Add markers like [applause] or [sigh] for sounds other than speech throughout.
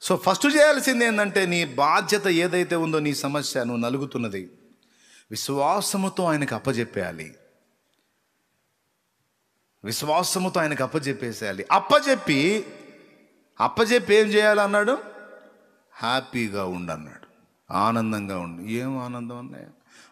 So first చేయాల్సింది ఏంటంటే నీ బాధ్యత ఏదైతే ఉందో నీ సమస్య నువ్వు నలుగుతున్నది. విశ్వాసముతో ఆయనకు అప్పజెప్పేయాలి. విశ్వాసముతో ఆయనకు అప్పజెప్పేసేయాలి. అప్పజెప్పి అప్పజెప్పి ఏం చేయాలన్నాడు హ్యాపీగా ఉండన్నాడు ఆనందంగా ఉండు. ఏం ఆనందం అన్నాయి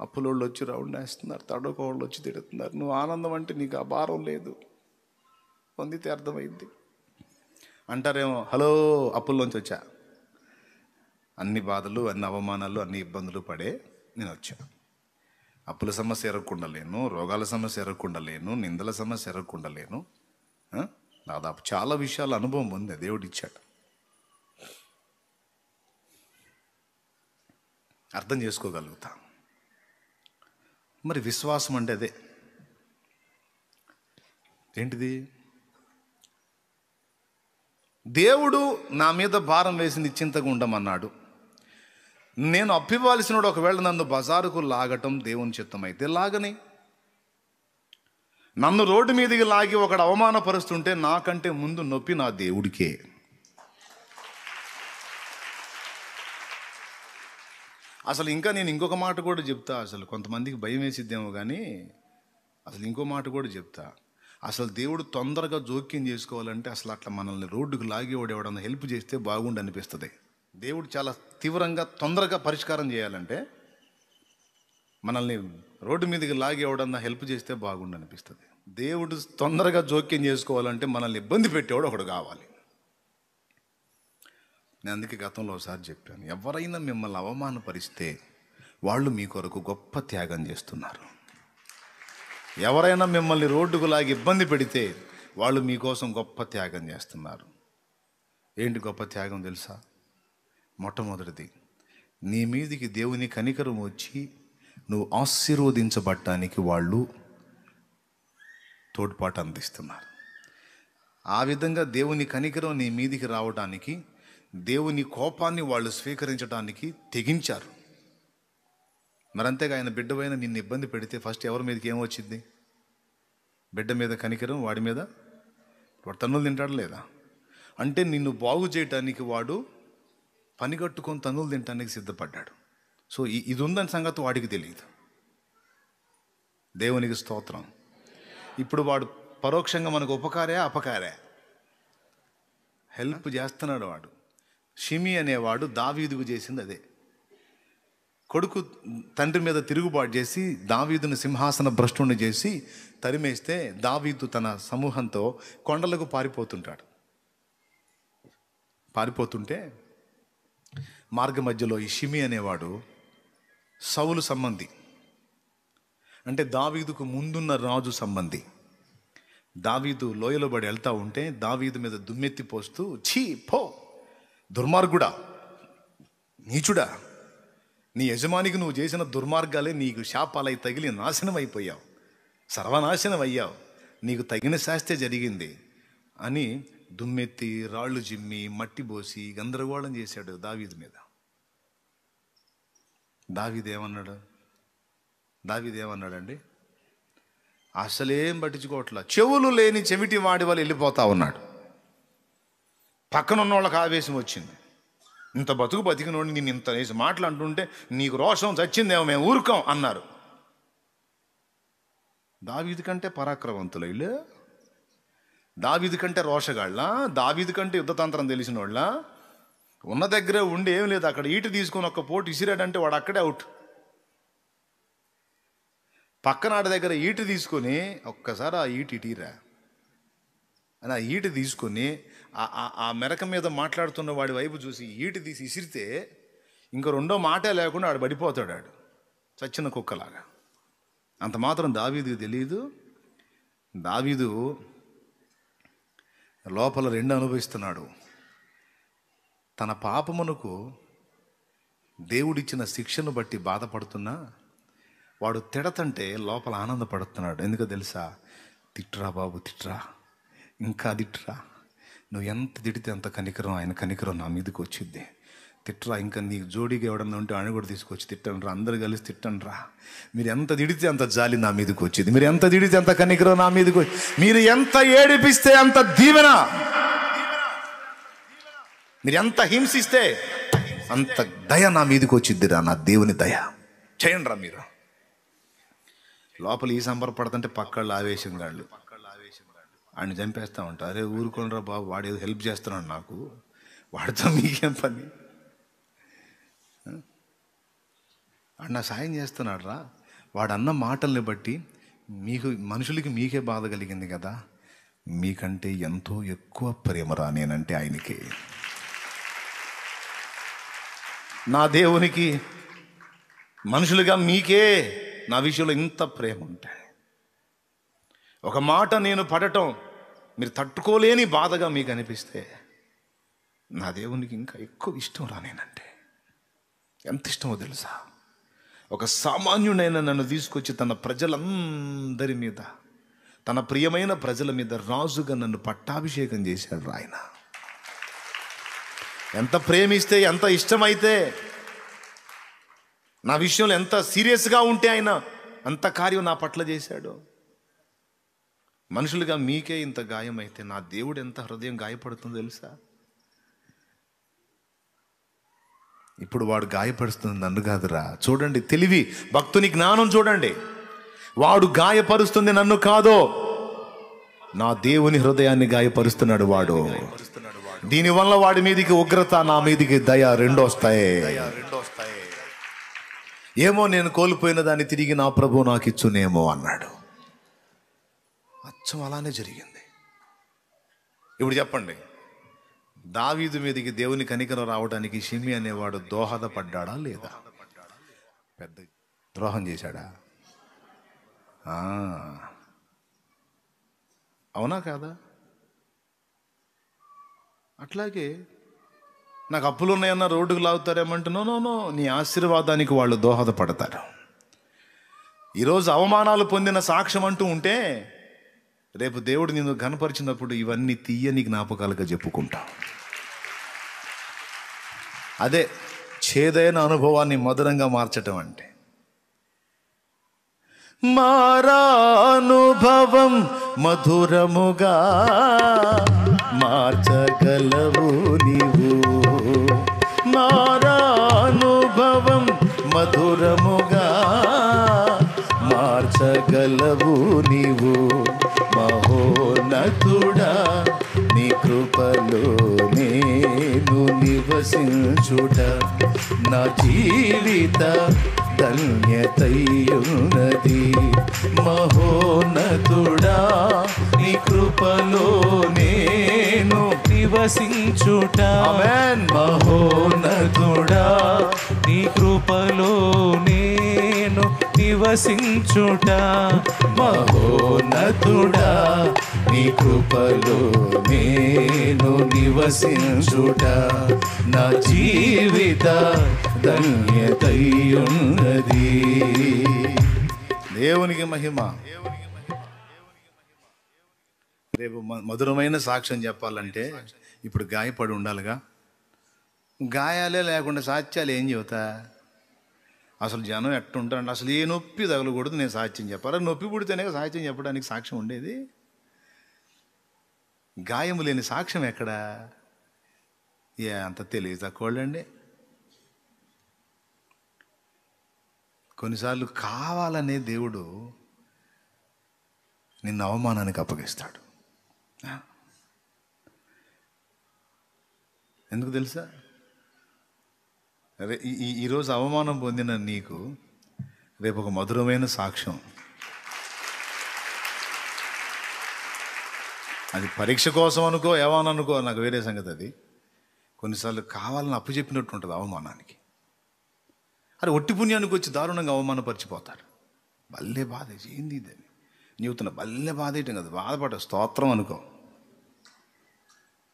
అప్పులోళ్ళు వచ్చి రౌండ్ వేస్తున్నారు తడుకోళ్ళు వచ్చి తిడుతున్నారు. నువ్వు ఆనందం అంటే నీకు ఆ భారం లేదు. పొందితే అర్థమైంది. అంటారేమో హలో అప్పుల్లోంచి వచ్చా. అన్ని బాధలు అన్ని అవమానాలు అన్ని ఇబ్బందులు పడే నేను వచ్చా. అప్పుల సమస్య ఎరగకుండా లేను రోగాల సమస్య ఎరగకుండలేను నిందల సమస్య ఎరగకుండా లేను దాదాపు చాలా విషయాల అనుభవం ఉంది దేవుడు ఇచ్చాడు అర్థం చేసుకోగలుగుతా. మరి విశ్వాసం అంటే అదే. ఏంటిది? దేవుడు నా మీద భారం వేసి నిశ్చింతగా ఉండమన్నాడు నేను అప్పివ్వాల్సినోడు ఒకవేళ నన్ను బజారుకు లాగటం దేవుని చిత్తమైతే లాగని. నన్ను రోడ్డు మీదకి లాగి ఒకడు అవమానపరుస్తుంటే నాకంటే ముందు నొప్పి నా దేవుడికే. అసలు ఇంకా నేను ఇంకొక మాట కూడా చెప్తా అసలు కొంతమందికి భయం వేసిద్దేమో కానీ అసలు ఇంకో మాట కూడా చెప్తా. అసలు దేవుడు తొందరగా జోక్యం చేసుకోవాలంటే అసలు అట్లా మనల్ని రోడ్డుకు లాగేవాడు ఎవడన్నా హెల్ప్ చేస్తే బాగుండు అనిపిస్తుంది. దేవుడు చాలా తీవ్రంగా తొందరగా పరిష్కారం చేయాలంటే మనల్ని రోడ్డు మీదకి లాగి ఎవడన్నా హెల్ప్ చేస్తే బాగుండు అనిపిస్తుంది. దేవుడు తొందరగా జోక్యం చేసుకోవాలంటే మనల్ని ఇబ్బంది పెట్టేవాడు ఒకడు కావాలి. నేను అందుకే గతంలో ఒకసారి చెప్పాను ఎవరైనా మిమ్మల్ని అవమానపరిస్తే వాళ్ళు మీ కొరకు గొప్ప త్యాగం చేస్తున్నారు. ఎవరైనా మిమ్మల్ని రోడ్డుకు లాగి ఇబ్బంది పెడితే వాళ్ళు మీకోసం గొప్ప త్యాగం చేస్తున్నారు. ఏంటి గొప్ప త్యాగం తెలుసా? మొట్టమొదటిది నీ మీదికి దేవుని కనికరం వచ్చి నువ్వు ఆశీర్వదించబడటానికి వాళ్ళు తోడ్పాటు అందిస్తున్నారు. ఆ విధంగా దేవుని కనికరం నీ మీదికి రావడానికి దేవుని కోపాన్ని వాళ్ళు స్వీకరించడానికి తెగించారు. మరి అంతేగా ఆయన బిడ్డపైన నిన్ను ఇబ్బంది పెడితే ఫస్ట్ ఎవరి మీదకి ఏమొచ్చింది బిడ్డ మీద కనికరం వాడి మీద? వాడు తన్నులు తింటాడు లేదా అంటే నిన్ను బాగు చేయటానికి వాడు పని కట్టుకొని తన్నులు తినటానికి సిద్ధపడ్డాడు. సో ఇది ఉందని సంగతి వాడికి తెలియదు దేవునికి స్తోత్రం. ఇప్పుడు వాడు పరోక్షంగా మనకు ఉపకారే అపకారే? హెల్ప్ చేస్తున్నాడు వాడు. షిమి అనేవాడు దావీదుకు చేసింది అదే. కొడుకు తండ్రి మీద తిరుగుబాటు చేసి దావీదును సింహాసన భ్రష్టుని చేసి తరిమేస్తే దావీదు తన సమూహంతో కొండలకు పారిపోతుంటాడు. పారిపోతుంటే మార్గ మధ్యలో ఈ షిమి అనేవాడు సౌలు సంబంధి. అంటే దావీదుకు ముందున్న రాజు సంబంధి. దావీదు లోయలో పడి వెళ్తా ఉంటే దావీదు మీద దుమ్మెత్తి పోస్తూ ఛీ పో దుర్మార్గుడా నీచుడా నీ యజమానికి నువ్వు చేసిన దుర్మార్గాలే నీకు శాపాలై తగిలి నాశనం అయిపోయావు సర్వనాశనం అయ్యావు. నీకు తగిన శాస్త్రే జరిగింది అని దుమ్మెత్తి రాళ్ళు జిమ్మి మట్టి పోసి గందరగోళం చేశాడు దావీదు మీద. దావీదేమన్నాడు దావీదేమన్నాడండి అసలేం పట్టించుకోవట్లా. చెవులు లేని చెవిటి వాడి వాళ్ళు వెళ్ళిపోతా ఉన్నాడు. పక్కన ఉన్న వాళ్ళకి ఆవేశం వచ్చింది. ఇంత బతుకు బతికినోడిని నేను ఇంత వేసి మాటలు అంటుంటే నీకు రోషం చచ్చిందేమో మేము ఊరుకోం అన్నారు. దావీది కంటే పరాక్రమవంతులు వీళ్ళు. దావీది కంటే రోషగాళ్ళ? దావీది కంటే యుద్ధతంత్రం తెలిసిన వాళ్ళ ఉన్న దగ్గరే ఉండి ఏం లేదు అక్కడ ఈటు తీసుకొని ఒక్క పోటు ఇసిరాడంటే వాడు అక్కడే అవుట్. పక్కనాడి దగ్గర ఈటు తీసుకొని ఒక్కసారి ఆ ఈటు ఇటీరా అని ఆ ఈటు తీసుకొని ఆ- ఆ- ఆ మెరక మీద మాట్లాడుతున్న వాడి వైపు చూసి ఈటి తీసి ఇసిరితే ఇంక రెండో మాటే లేకుండా ఆడు పడిపోతాడు ఆడు. చచ్చిన కుక్కలాగా. అంత మాత్రం దావీదు తెలియదు దావీదు లోపల రెండు అనుభవిస్తున్నాడు. తన పాపమునకు దేవుడిచ్చిన శిక్షను బట్టి బాధపడుతున్నా వాడు తిడతంటే లోపల ఆనందపడుతున్నాడు. ఎందుకో తెలుసా? తిట్రా బాబు తిట్రా. ఇంకా తిట్రా. నువ్వు ఎంత తిడితే అంత కనికరం ఆయన కనికరం నా మీదకి వచ్చింది తిట్టరా ఇంకా నీకు జోడీగా ఎవడన్నా ఉంటే ఆయన కూడా తీసుకొచ్చి తిట్టను రా అందరు కలిసి తిట్టను రా మీరు ఎంత తిడితే అంత జాలి నా మీదకి వచ్చింది. మీరు ఎంత తిడితే అంత కనికరం నా మీదకి వచ్చి మీరు ఎంత ఏడిపిస్తే అంత దీవెన? మీరు ఎంత హింసిస్తే అంత దయ నా మీదకి వచ్చిద్దిరా నా దేవుని దయ. చేయండి రా మీరు. లోపల ఈ సంబరపడుతుంటే పక్కళ్ళు ఆవేశం గాళ్ళు ఆయన చంపేస్తా ఉంటా. అరే ఊరుకోనరా బాబు వాడు ఏదో హెల్ప్ చేస్తున్నాడు నాకు. వాడితో [laughs] మీకేం పని? వాడు నా సాయం చేస్తున్నాడు రా వాడు అన్న మాటల్ని బట్టి మీకు మనుషులకి మీకే బాధ కలిగింది కదా. మీకంటే ఎంతో ఎక్కువ ప్రేమరా నేనంటే ఆయనకి. నా దేవునికి మనుషులుగా మీకే నా విషయంలో ఇంత ప్రేమ ఉంటాయి. ఒక మాట నేను పడటం మీరు తట్టుకోలేని బాధగా మీకు అనిపిస్తే నా దేవునికి ఇంకా ఎక్కువ ఇష్టం రా నేనంటే. ఎంత ఇష్టమో తెలుసా? ఒక సామాన్యుడైన నన్ను తీసుకొచ్చి తన ప్రజలందరి మీద తన ప్రియమైన ప్రజల మీద రాజుగా నన్ను పట్టాభిషేకం చేశాడు ఆయన. ఎంత ప్రేమిస్తే ఎంత ఇష్టమైతే నా విషయంలో ఎంత సీరియస్గా ఉంటే ఆయన అంత కార్యం నా పట్ల చేశాడు. మనుషులుగా మీకే ఇంత గాయమైతే నా దేవుడు ఎంత హృదయం గాయపడుతుందో తెలుసా? ఇప్పుడు వాడు గాయపరుస్తుంది నన్ను కాదురా. చూడండి తెలివి భక్తుని జ్ఞానం చూడండి. వాడు గాయపరుస్తుంది నన్ను కాదో? నా దేవుని హృదయాన్ని గాయపరుస్తున్నాడు వాడు. దీనివల్ల వాడి మీదికి ఉగ్రత నా మీదికి దయ రెండు ఏమో నేను కోల్పోయిన దాన్ని తిరిగి నా ప్రభు నాకు ఇచ్చునేమో అన్నాడు. సో అలానే జరిగింది. ఇప్పుడు చెప్పండి. దావీదు మీదకి దేవుని కనికరం రావడానికి షిమి అనేవాడు దోహదపడ్డాడా లేదా? పెద్ద ద్రోహం చేశాడా? అవునా కాదా? అట్లాగే నాకు అప్పులు ఉన్నాయన్న రోడ్డుకు లాగుతారేమంటే నో నో నీ ఆశీర్వాదానికి వాళ్ళు దోహదపడతారు. ఈరోజు అవమానాలు పొందిన సాక్ష్యం అంటూ ఉంటే రేపు దేవుడు నిన్ను కనపరిచినప్పుడు ఇవన్నీ తీయని జ్ఞాపకాలుగా చెప్పుకుంటా. అదే చేదైన అనుభవాన్ని మధురంగా మార్చటం అంటే. మారానుభవం మధురముగా మార్చగలవు నీవు. మారానుభవం మధురముగా మార్చగలవు నీవు. మహోన్నతుడా నీ కృపలో నేను నివసించుట. నా జీవిత ధన్యతయున్నది. మహోన్నతుడా నీ కృపలో నేను నివసించుట. మహోన్నతుడా నీ కృపలో నివసించుట మహోన్నతుడా. నీ కృపలో నేను నివసించుట నా జీవిత ధన్యతయున్నది. దేవునికి మహిమ. రేపు మ- మధురమైన సాక్ష్యం చెప్పాలంటే ఇప్పుడు గాయపడి ఉండాలిగా. గాయాలే లేకుండా సాక్ష్యాలు ఏం చెబుతా? అసలు జనం ఎట్టుంటారంటే అసలు ఏ నొప్పి తగలకూడదు నేను సాహిత్యం చెప్పాలి. నొప్పి పుడితేనే సాహిత్యం చెప్పడానికి సాక్ష్యం ఉండేది? గాయము లేని సాక్ష్యం ఎక్కడా? ఏ అంత తెలివి తక్కువండి కొన్నిసార్లు కావాలనే దేవుడు నిన్ను అవమానానికి అప్పగిస్తాడు. ఎందుకు తెలుసా? అరే ఈ- ఈ- ఈరోజు అవమానం పొందిన నీకు రేపు ఒక మధురమైన సాక్ష్యం. అది పరీక్ష కోసం అనుకో ఏమని అనుకో నాకు వేరే సంగతి అది. కొన్నిసార్లు కావాలని అప్పు చెప్పినట్టు ఉంటుంది అవమానానికి. అరే ఒట్టి పుణ్యానికి వచ్చి దారుణంగా అవమానపరిచిపోతారు. భలే బాధ ఏంది ఇది? నీవుతున్న భలే బాధ ఏంటం కదా బాధపడ స్తోత్రం అనుకో.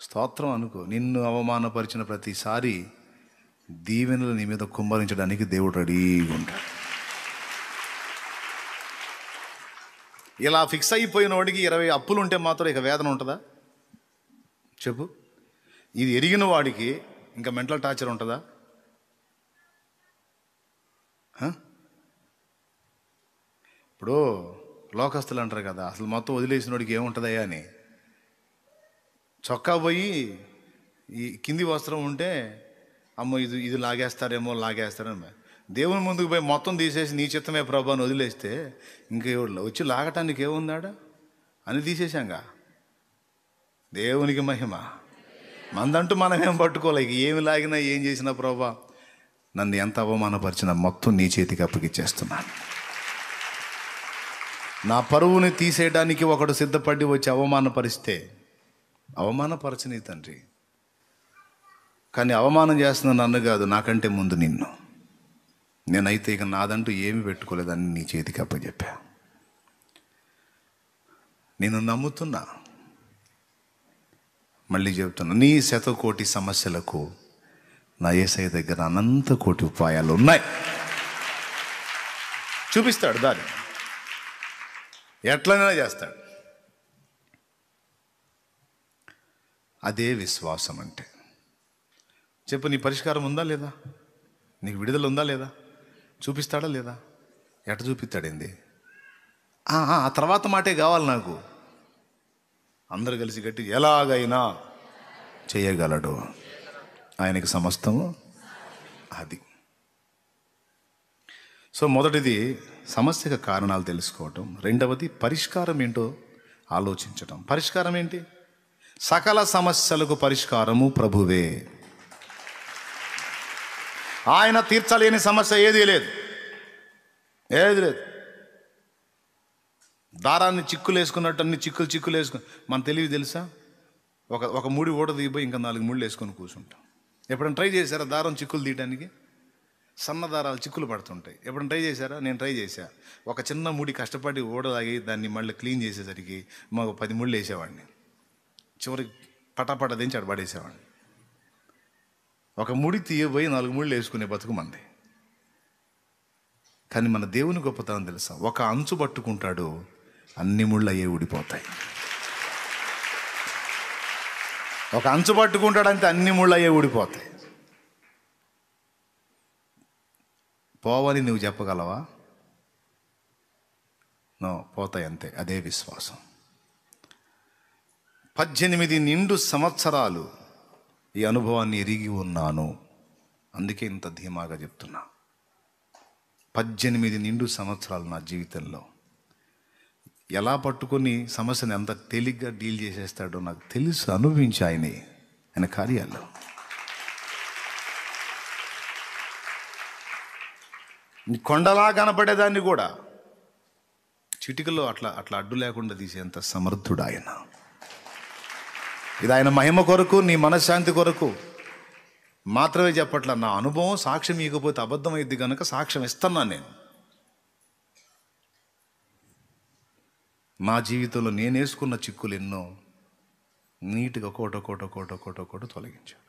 స్తోత్రం అనుకో నిన్ను అవమానపరిచిన ప్రతిసారి దీవెనలు నీ మీద కుమ్మరించడానికి దేవుడు రెడీగా ఉంటాడు. ఇలా ఫిక్స్ అయిపోయిన వాడికి ఇరవై అప్పులు ఉంటే మాత్రం ఇక వేదన ఉంటుందా? చెప్పు. ఇది ఎరిగిన వాడికి ఇంకా మెంటల్ టార్చర్ ఉంటుందా? ఇప్పుడు లోకస్తులు అంటారు కదా అసలు మొత్తం వదిలేసిన వాడికి ఏముంటుందయ్యా అని. చొక్కా పోయి ఈ కింది వస్త్రం ఉంటే అమ్మో ఇది ఇది లాగేస్తారేమో లాగేస్తారేమో దేవుని ముందుకు పోయి మొత్తం తీసేసి నీ చిత్తమే ప్రభు అని వదిలేస్తే ఇంకా ఎవరు వచ్చి లాగటానికి ఏముందాడా? అని తీసేశాంగా. దేవునికి మహిమ. మందంటూ మనం ఏం పట్టుకోలే ఏమి లాగినా ఏం చేసినా ప్రభా నన్ను ఎంత అవమానపరిచినా మొత్తం నీ చేతికి అప్పగిచ్చేస్తున్నాను. నా పరువుని తీసేయడానికి ఒకడు సిద్ధపడి వచ్చి అవమానపరిస్తే అవమానపరచని తండ్రి కానీ అవమానం చేస్తున్న నన్ను కాదు నాకంటే ముందు నిన్ను. నేనైతే ఇక నాదంటూ ఏమి పెట్టుకోలేదని నీ చేతికి అప్పచెప్పా నేను నమ్ముతున్నా. మళ్ళీ చెబుతున్నా నీ శతకోటి సమస్యలకు నా ఏసఐ దగ్గర అనంత కోటి ఉపాయాలు ఉన్నాయి. చూపిస్తాడు దారి. ఎట్లనైనా చేస్తాడు. అదే విశ్వాసం అంటే చెప్పు నీ పరిష్కారం ఉందా లేదా? నీకు విడుదల ఉందా లేదా? చూపిస్తాడా లేదా? ఎట చూపిస్తాడేంది? ఆ, ఆ, తర్వాత మాటే కావాలి నాకు. అందరు కలిసి కట్టి ఎలాగైనా చేయగలడు. ఆయనకి సమస్తము అది. సో మొదటిది సమస్యకు కారణాలు తెలుసుకోవటం. రెండవది పరిష్కారం ఏంటో ఆలోచించటం. పరిష్కారం ఏంటి? సకల సమస్యలకు పరిష్కారము ప్రభువే. ఆయన తీర్చలేని సమస్య ఏదీ లేదు. ఏది లేదు. దారాన్ని చిక్కులు వేసుకున్నట్టు అన్ని చిక్కులు చిక్కులు వేసుకుని మన తెలివి తెలుసా? ఒక ఒక ముడి ఓడ దిగిపోయి ఇంకా నాలుగు ముళ్ళు వేసుకొని కూర్చుంటాం. ఎప్పుడైనా ట్రై చేశారా దారం చిక్కులు తీయడానికి సన్న దారాలు చిక్కులు పడుతుంటాయి. ఎప్పుడైనా ట్రై చేశారా? నేను ట్రై చేశా. ఒక చిన్న ముడి కష్టపడి ఓడలాగి దాన్ని మళ్ళీ క్లీన్ చేసేసరికి మాకు పది ముళ్ళు వేసేవాడిని. చివరికి పటాపట దించి అడబడేసేవాడిని పడేసేవాడిని. ఒక ముడి తీయబోయి నాలుగు ముళ్ళు వేసుకునే బతుకు మంది. కానీ మన దేవుని గొప్పతనం తెలుసా? ఒక అంచు పట్టుకుంటాడు అన్ని ముళ్ళు అయ్యే ఊడిపోతాయి. ఒక అంచు పట్టుకుంటాడంటే అన్ని ముళ్ళు అయ్యే ఊడిపోతాయి. పోవని నువ్వు చెప్పగలవా? నో పోతాయి అంతే. అదే విశ్వాసం. పద్దెనిమిది నిండు సంవత్సరాలు ఈ అనుభవాన్ని ఎరిగి ఉన్నాను. అందుకే ఇంత ధీమాగా చెప్తున్నా. పద్దెనిమిది నిండు సంవత్సరాలు నా జీవితంలో. ఎలా పట్టుకొని సమస్యను ఎంత తేలిగ్గా డీల్ చేసేస్తాడో నాకు తెలుసు అనుభవించి ఆయన ఆయన కార్యాలు కొండలా కనపడేదాన్ని కూడా. చిటికలో అట్లా అట్లా అడ్డు లేకుండా తీసేంత సమర్థుడు ఆయన. ఇది ఆయన మహిమ కొరకు నీ మనశ్శాంతి కొరకు. మాత్రమే చెప్పట్ల నా అనుభవం సాక్ష్యం ఇవ్వకపోతే అబద్ధమైంది కనుక సాక్ష్యం ఇస్తున్నాను నేను. నా జీవితంలో నేను వేసుకున్న చిక్కులు ఎన్నో నీట్గా కోట కోట కోట కోట కోట తొలగించాడు